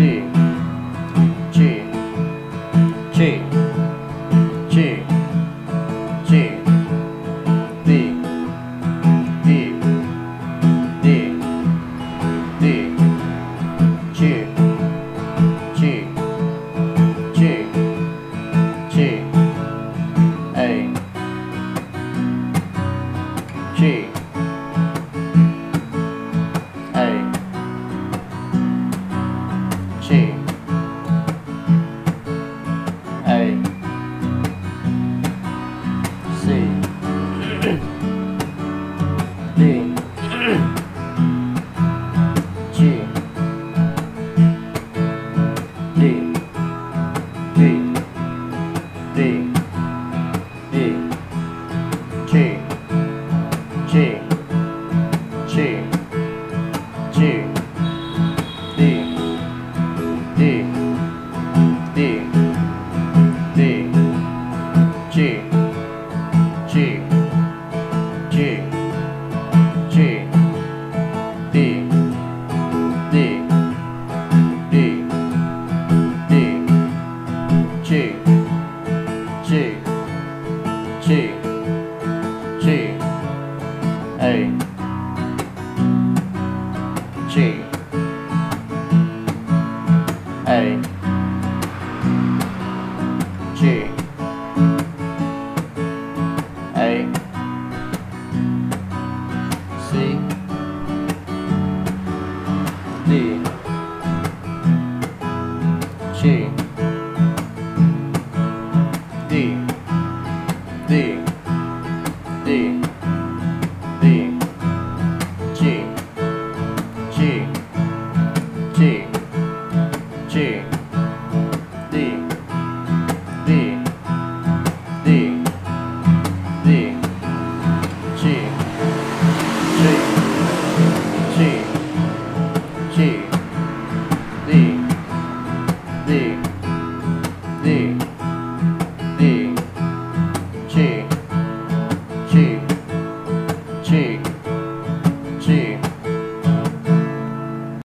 G, G, G, G, G, D, D, D, D, G, G, G, G, A, G. she. A, G, A, G, A, C, D, G, D, D. G. D. D. D. D. G. G. G. G. D. D. D. D. G. G. G. G.